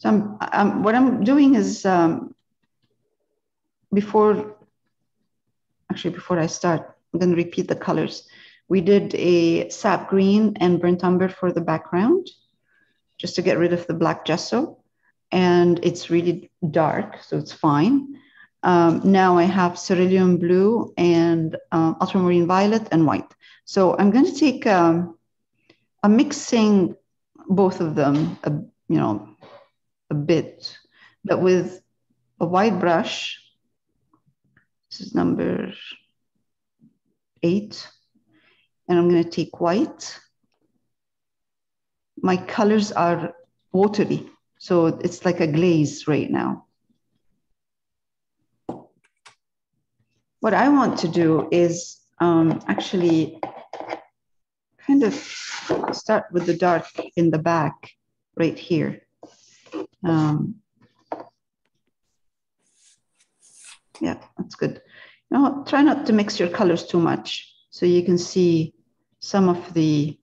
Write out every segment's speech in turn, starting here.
So I'm, I'm, what I'm doing is um, before, actually before I start, I'm going to repeat the colors. We did a sap green and burnt umber for the background, just to get rid of the black gesso. And it's really dark, so it's fine. Um, now I have cerulean blue and uh, ultramarine violet and white. So I'm going to take, um, I'm mixing both of them, a, you know, a bit, but with a white brush. This is number eight. And I'm going to take white. My colors are watery, so it's like a glaze right now. What I want to do is um, actually kind of start with the dark in the back right here. Um, yeah, that's good. Now, try not to mix your colors too much so you can see some of the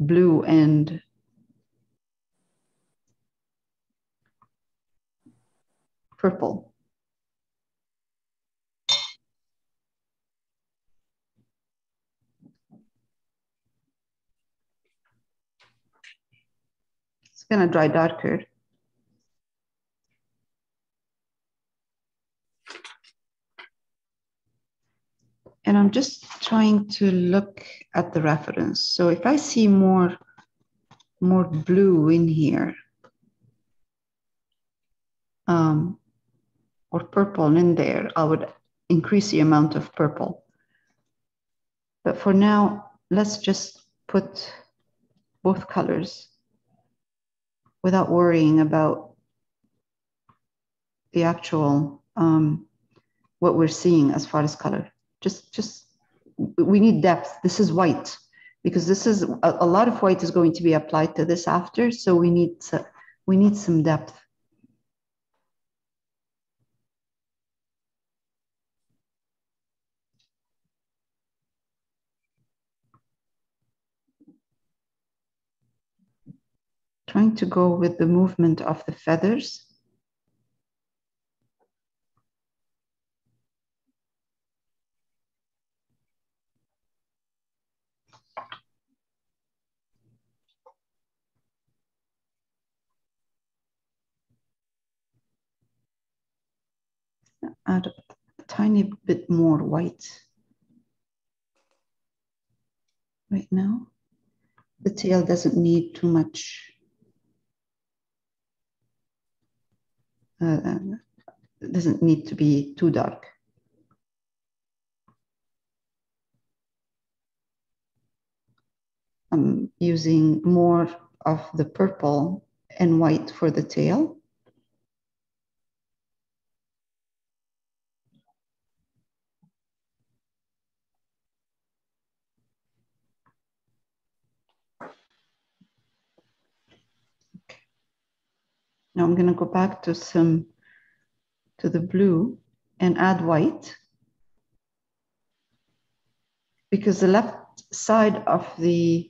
blue and purple. It's gonna dry darker. And I'm just trying to look at the reference. So if I see more, more blue in here, um, or purple in there, I would increase the amount of purple. But for now, let's just put both colors without worrying about the actual, um, what we're seeing as far as color. Just just we need depth. This is white because this is a, a, lot of white is going to be applied to this after. So we need to, we need some depth trying to go with the movement of the feathers add a tiny bit more white right now. The tail doesn't need too much. Uh, doesn't need to be too dark. I'm using more of the purple and white for the tail. Now I'm going to go back to some, to the blue and add white. Because the left side of the,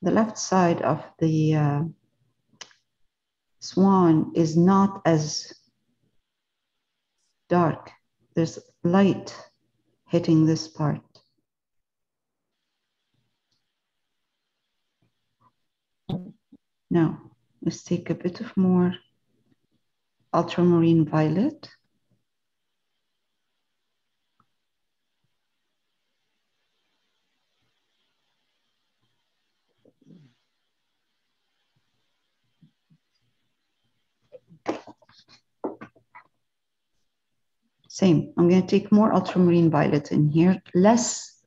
the left side of the uh, swan is not as dark. There's light hitting this part. Now, Let's take a bit of more ultramarine violet. Same, I'm gonna take more ultramarine violet in here, less,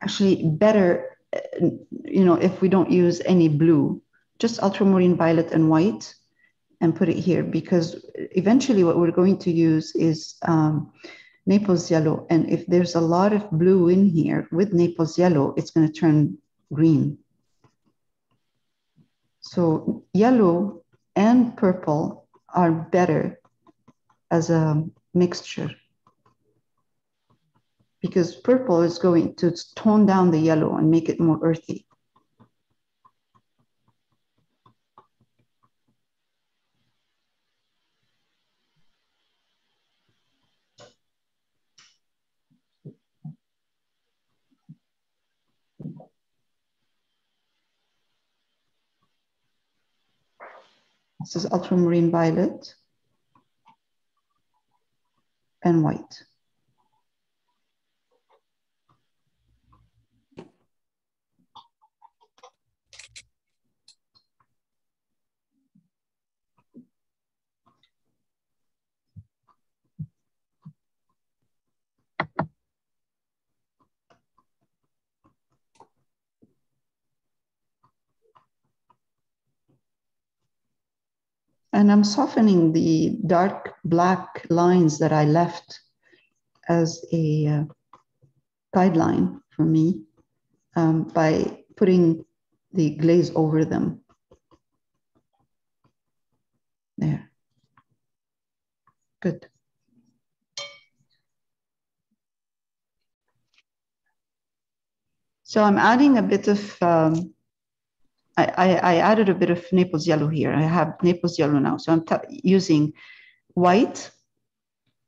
actually better, uh, you know, if we don't use any blue, just ultramarine violet and white and put it here because eventually what we're going to use is um, Naples yellow. And if there's a lot of blue in here with Naples yellow, it's going to turn green. So yellow and purple are better as a mixture because purple is going to tone down the yellow and make it more earthy. This is ultramarine violet and white. And I'm softening the dark black lines that I left as a uh, guideline for me um, by putting the glaze over them. There. Good. So I'm adding a bit of um, I, I, added a bit of Naples yellow here. I have Naples yellow now. So I'm using white,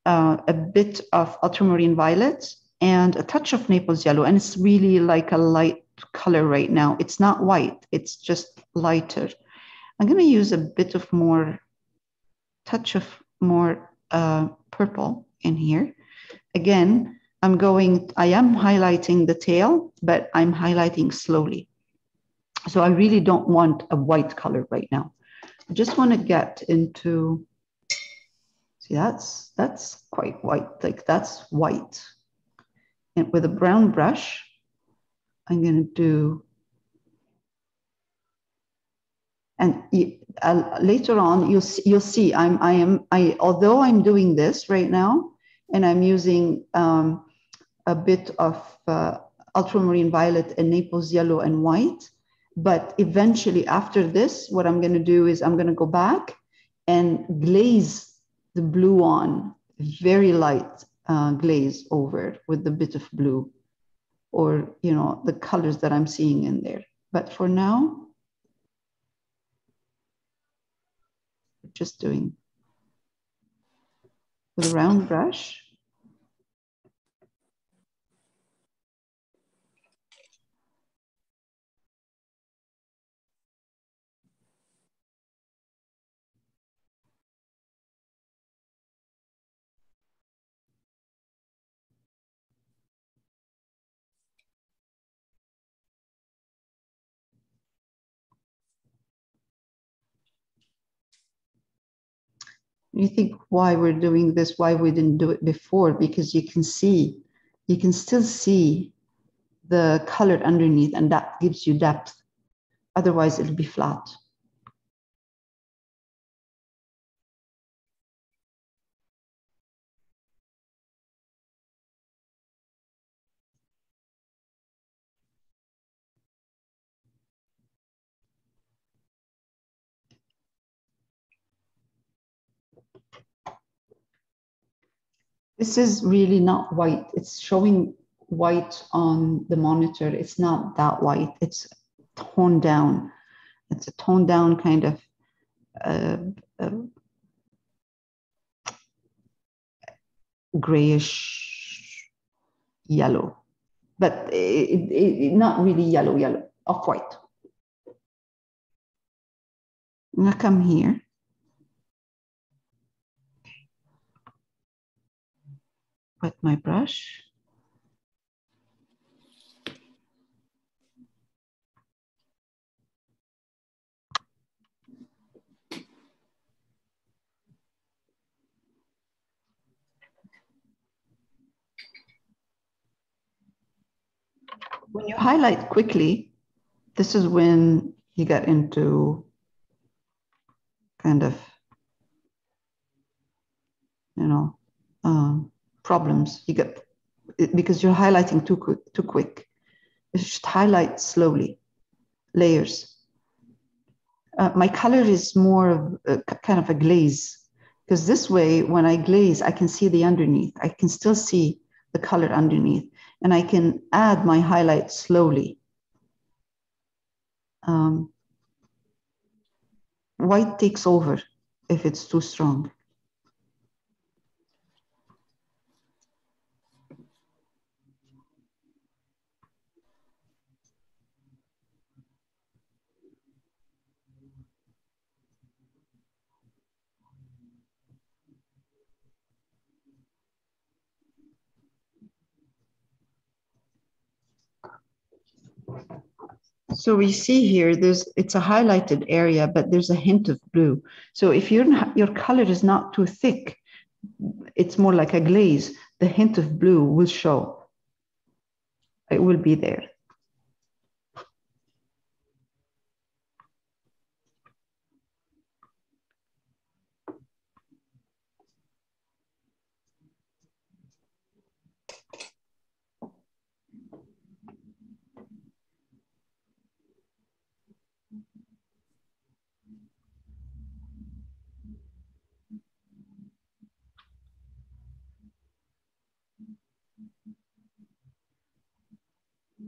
uh, a bit of ultramarine violet, and a touch of Naples yellow. And it's really like a light color right now. It's not white, it's just lighter. I'm going to use a bit of more, touch of more uh, purple in here. Again, I'm going, I am highlighting the tail, but I'm highlighting slowly. So I really don't want a white color right now. I just want to get into, see, that's, that's quite white, like that's white. And with a round brush, I'm going to do, and later on, you'll, you'll see, I'm, I am, I, although I'm doing this right now, and I'm using um, a bit of uh, ultramarine violet and Naples yellow and white, but eventually, after this, what I'm going to do is I'm going to go back and glaze the blue on, very light uh, glaze over with a bit of blue or, you know, the colors that I'm seeing in there. But for now, just doing with a round brush. You think why we're doing this, why we didn't do it before, because you can see, you can still see the color underneath and that gives you depth. Otherwise it'll be flat. This is really not white. It's showing white on the monitor. It's not that white. It's toned down. It's a toned down kind of uh, uh, grayish yellow, but it, it, it, not really yellow, yellow, off white. I'm gonna come here. Wet my brush. When you highlight quickly, this is when you get into kind of, you know, um, problems you get because you're highlighting too quick, too quick. You should highlight slowly, layers. Uh, my color is more of a, kind of a glaze because this way, when I glaze, I can see the underneath. I can still see the color underneath and I can add my highlight slowly. Um, white takes over if it's too strong. So we see here, there's it's a highlighted area, but there's a hint of blue. So if your your color is not too thick, it's more like a glaze. The hint of blue will show. It will be there.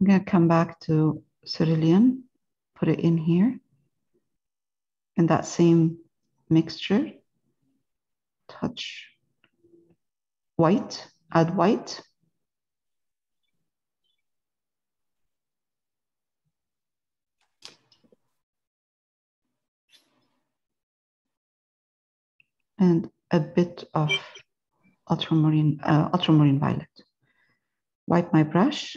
I'm going to come back to cerulean, put it in here. in that same mixture, touch white, add white. And a bit of ultramarine, uh, ultramarine violet. Wipe my brush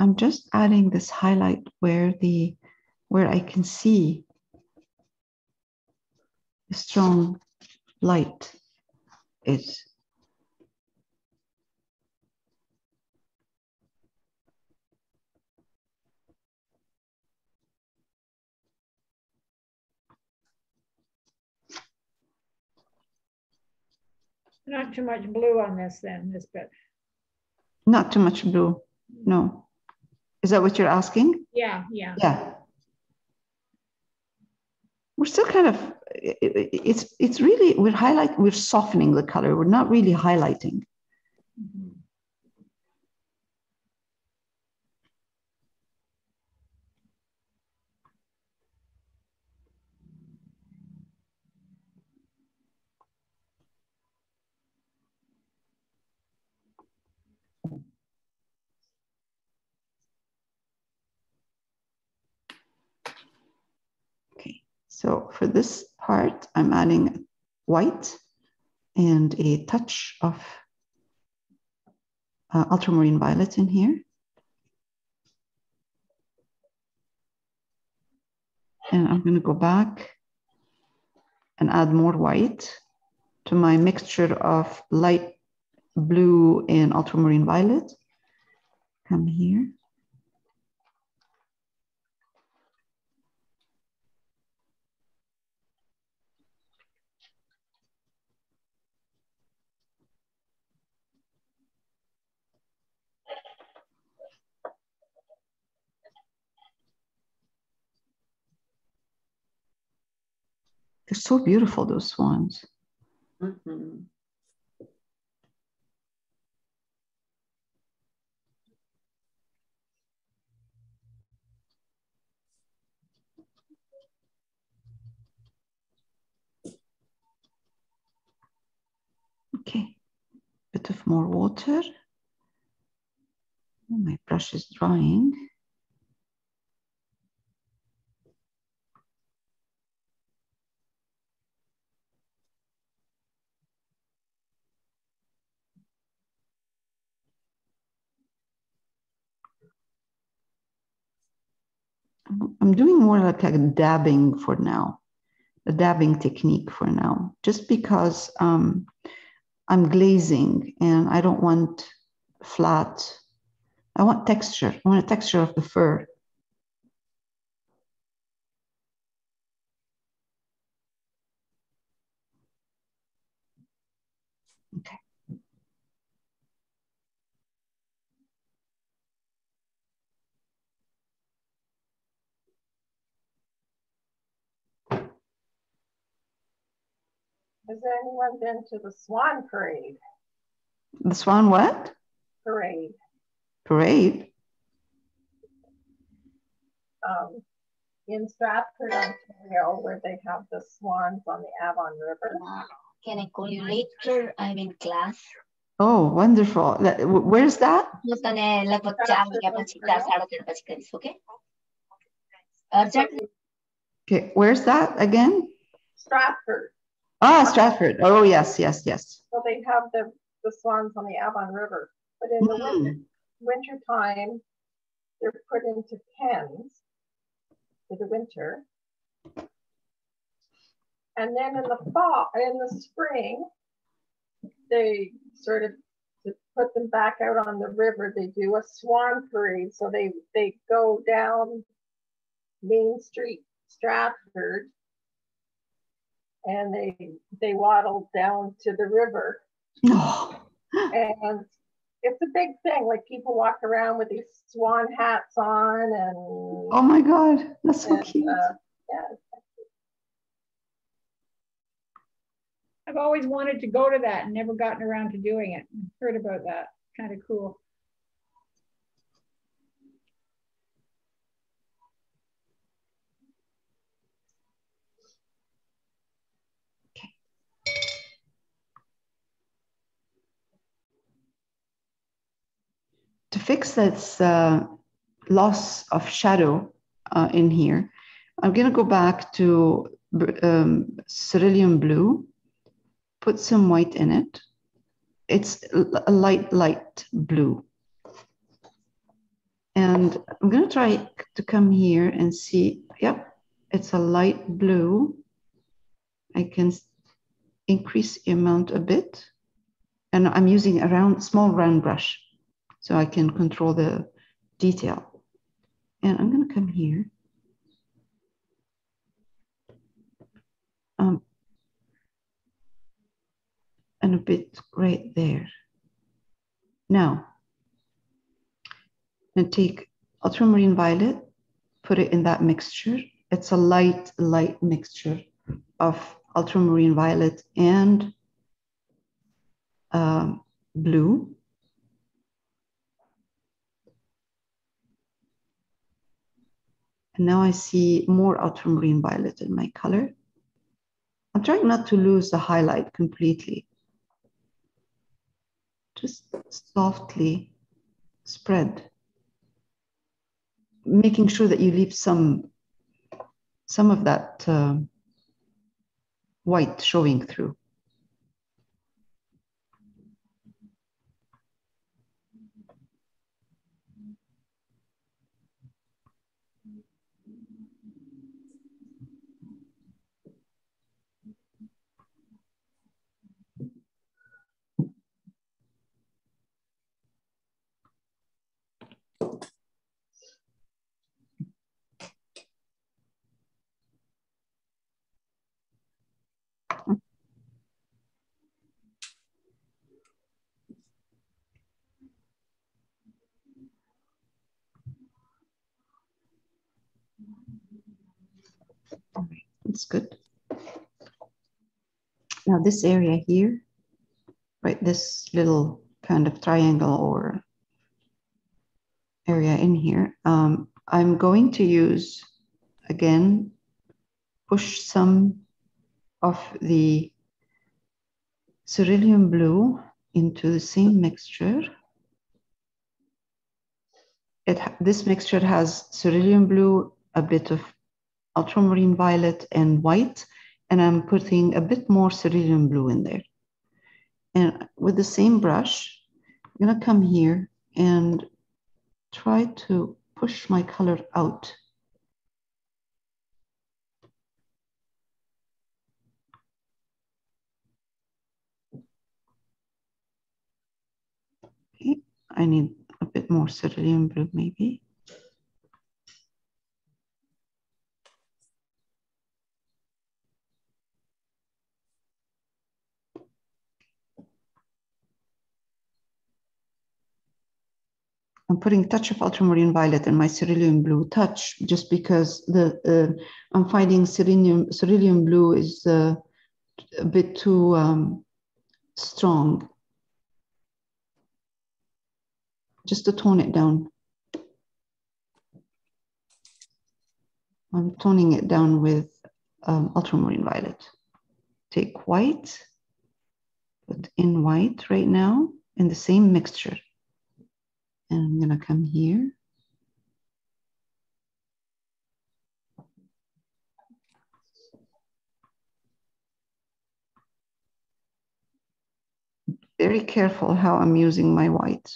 I'm just adding this highlight where the where I can see the strong light is. Not too much blue on this then, this bit. Not too much blue, no. Is that what you're asking? Yeah, yeah. Yeah. We're still kind of, it's it's really, we're highlight, we're softening the color. We're not really highlighting. Mhm. Okay, so for this part, I'm adding white and a touch of uh, ultramarine violet in here. And I'm going to go back and add more white to my mixture of light blue and ultramarine violet. Come here. They're so beautiful, those swans. Mhm. Okay, bit of more water. Oh, my brush is drying. Doing more like a dabbing for now, a dabbing technique for now, just because um, I'm glazing and I don't want flat. I want texture. I want a texture of the fur. Okay. Has anyone been to the Swan Parade? The Swan what? Parade. Parade? Um, in Stratford, Ontario, where they have the swans on the Avon River. Can I call you later? I'm in class. Oh, wonderful. Where's that? Uh, okay. Okay, where's that again? Stratford. Ah, Stratford. Oh, yes, yes, yes. So they have the, the swans on the Avon River. But in the winter, Mm. winter time, they're put into pens for the winter. And then in the fall, in the spring, they sort of to put them back out on the river. They do a swan parade. So they they go down Main Street, Stratford, and they they waddle down to the river Oh, and it's a big thing. Like people walk around with these swan hats on, and oh my God, that's so and, cute. uh, yeah, I've always wanted to go to that and never gotten around to doing it. Heard about that. Kind of cool. Fix this uh, loss of shadow uh, in here, I'm going to go back to um, cerulean blue, put some white in it. It's a light, light blue. And I'm going to try to come here and see, yep, it's a light blue. I can increase the amount a bit. And I'm using a round, small round brush so I can control the detail. And I'm going to come here. Um, and a bit right there. Now, to take ultramarine violet, put it in that mixture. It's a light, light mixture of ultramarine violet and um, blue. And now I see more ultramarine violet in my color. I'm trying not to lose the highlight completely. Just softly spread, making sure that you leave some, some of that uh, white showing through. All right, that's good. Now this area here, right, this little kind of triangle or area in here, um, I'm going to use, again, push some of the cerulean blue into the same mixture. It, this mixture has cerulean blue, a bit of ultramarine violet and white, and I'm putting a bit more cerulean blue in there. And with the same brush, I'm gonna come here and try to push my color out. I need a bit more cerulean blue maybe. I'm putting a touch of ultramarine violet in my cerulean blue touch just because the uh, I'm finding cerulean, cerulean blue is uh, a bit too um, strong. Just to tone it down. I'm toning it down with um, ultramarine violet. Take white, put in white right now in the same mixture. And I'm gonna come here. Very careful how I'm using my white.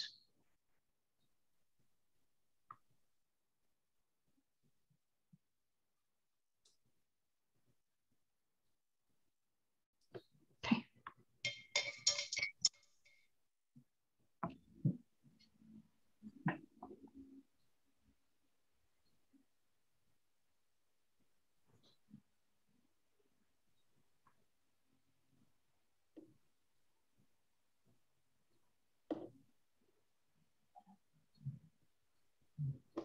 Okay.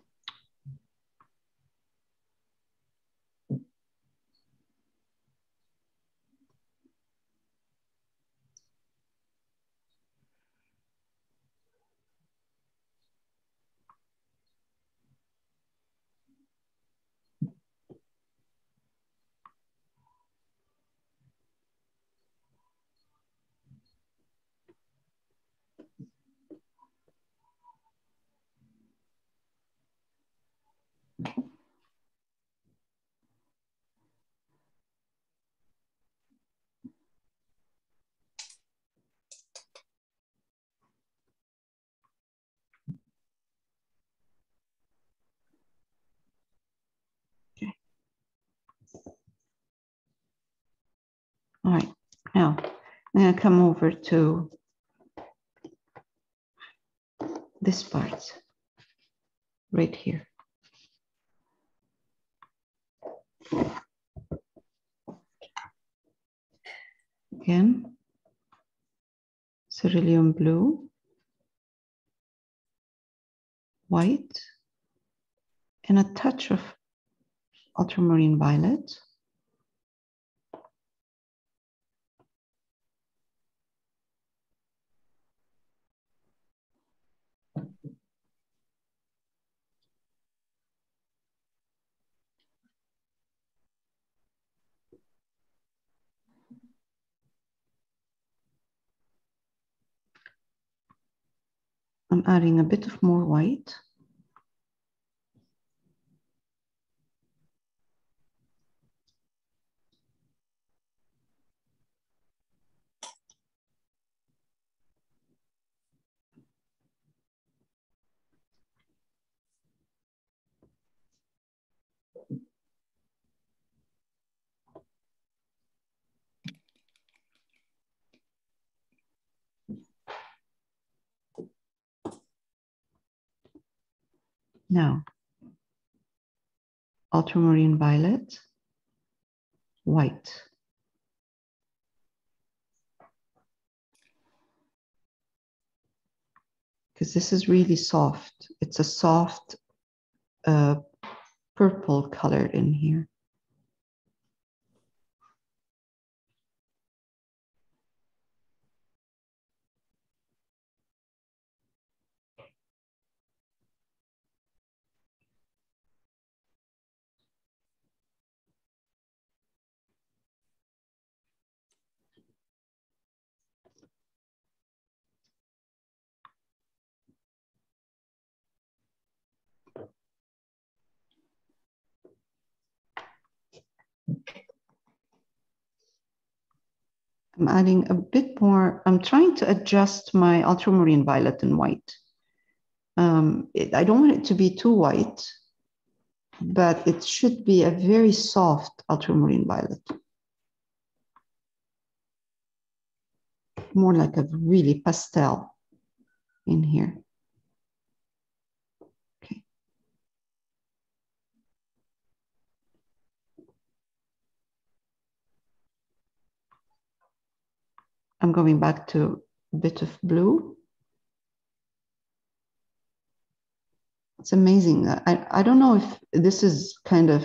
All right, now I'm gonna come over to this part right here. Again, cerulean blue, white, and a touch of ultramarine violet. I'm adding a bit of more white. Now, ultramarine violet, white. Because this is really soft. It's a soft uh, purple color in here. I'm adding a bit more, I'm trying to adjust my ultramarine violet and white. Um, it, I don't want it to be too white, but it should be a very soft ultramarine violet. More like a really pastel in here. I'm going back to a bit of blue. It's amazing. I, I don't know if this is kind of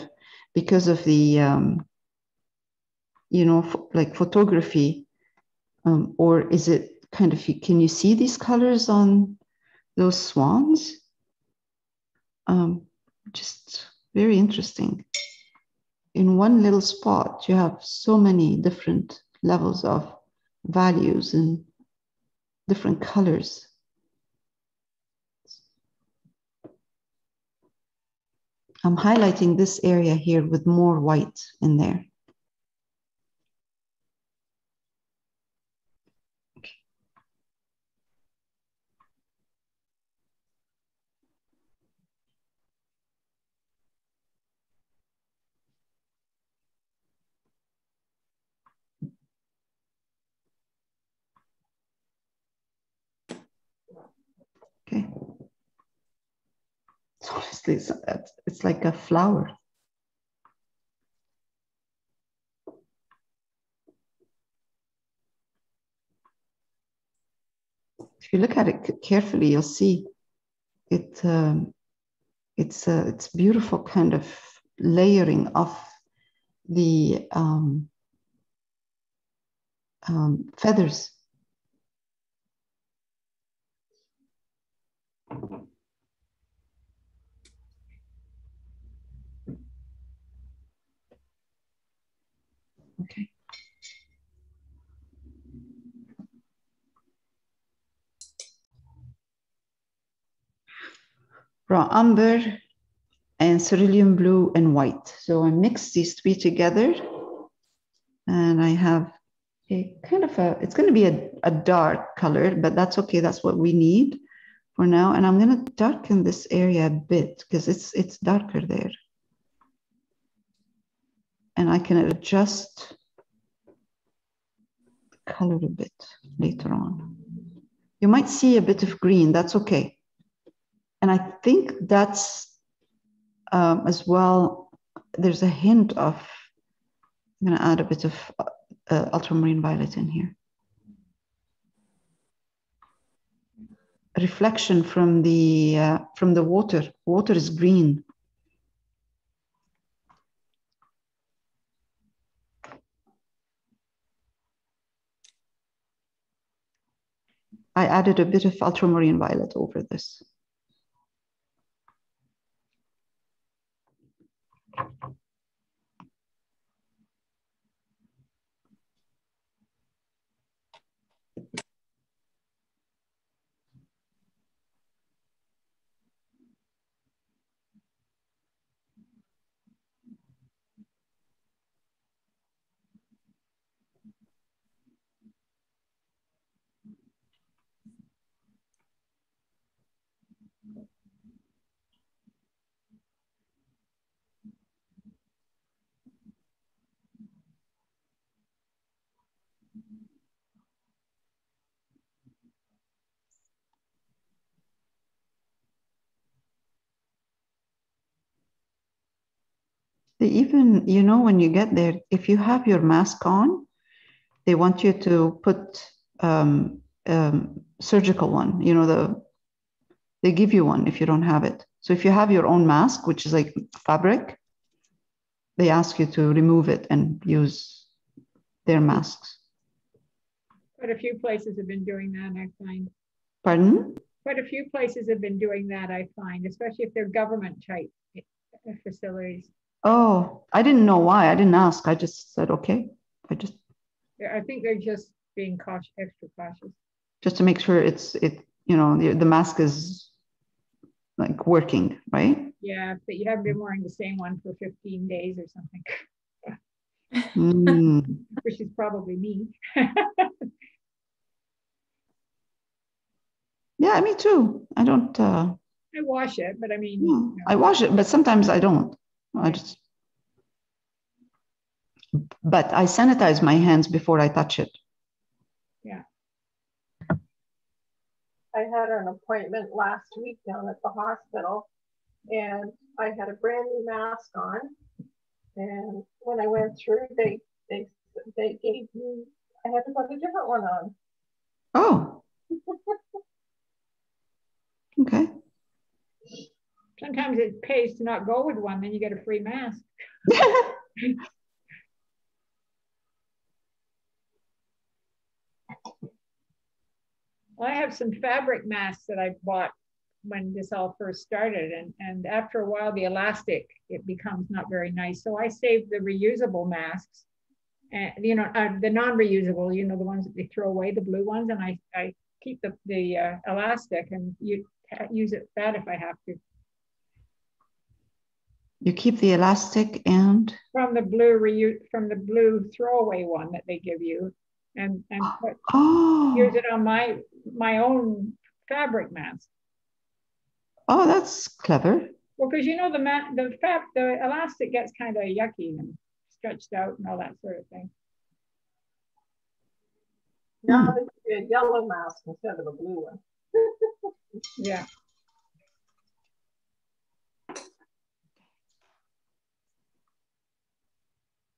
because of the, um, you know, like photography, um, or is it kind of, can you see these colors on those swans? Um, just very interesting. In one little spot, you have so many different levels of values and different colors. I'm highlighting this area here with more white in there. Okay. So honestly, it's, it's like a flower. If you look at it carefully, you'll see it. Um, it's a it's beautiful kind of layering of the um, um, feathers Okay. Raw umber and cerulean blue and white. So I mix these three together and I have a kind of a, it's going to be a, a dark color, but that's okay. That's what we need for now. And I'm going to darken this area a bit because it's, it's darker there. And I can adjust the color a bit later on. You might see a bit of green, that's okay. And I think that's um, as well, there's a hint of, I'm gonna add a bit of uh, ultramarine violet in here. Reflection from the uh, from the water. Water is green. I added a bit of ultramarine violet over this. Even, you know, when you get there, if you have your mask on, they want you to put um, um, surgical one. You know, the they give you one if you don't have it. So if you have your own mask, which is like fabric, they ask you to remove it and use their masks. Quite a few places have been doing that, I find. Pardon? Quite a few places have been doing that, I find, especially if they're government type facilities. Oh, I didn't know why. I didn't ask. I just said, okay. I just. Yeah, I think they're just being cautious, extra cautious. Just to make sure it's, it, you know, the, the mask is like working, right? Yeah, but you haven't been wearing the same one for 15 days or something. mm. Which is probably me. yeah, me too. I don't. Uh, I wash it, but I mean, yeah, you know. I wash it, but sometimes I don't. I just, but I sanitize my hands before I touch it. Yeah. I had an appointment last week down at the hospital and I had a brand new mask on. And when I went through, they they they gave me I had to put a different one on. Oh. Okay. Sometimes it pays to not go with one, then you get a free mask. Well, I have some fabric masks that I bought when this all first started, and, and after a while, the elastic, it becomes not very nice. So I saved the reusable masks, and you know, uh, the non-reusable, you know, the ones that they throw away, the blue ones, and I, I keep the, the uh, elastic and you use it that if I have to. You keep the elastic and From the blue reuse, from the blue throwaway one that they give you, and and oh, put, oh use it on my my own fabric mask. oh that's clever. Well, because you know the mat, the fab, the elastic gets kind of yucky and stretched out and all that sort of thing. Now they give you a yellow mask instead of a blue one. Yeah.